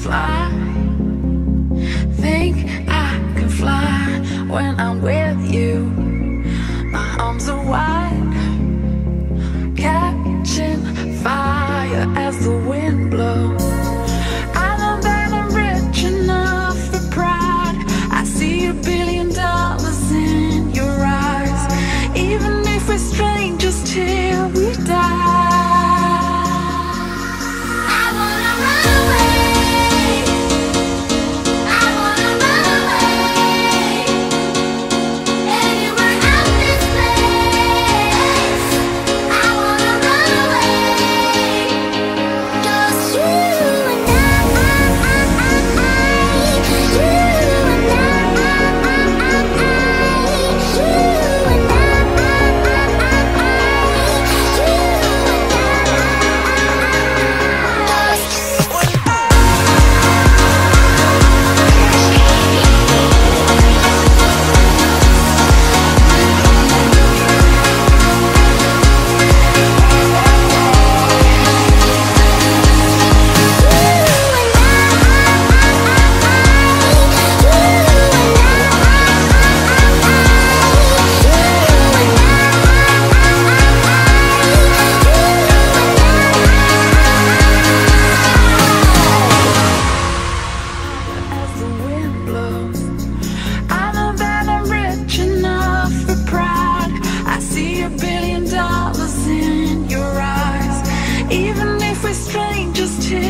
fly. Think I can fly when I'm with. Even if we're strangers too.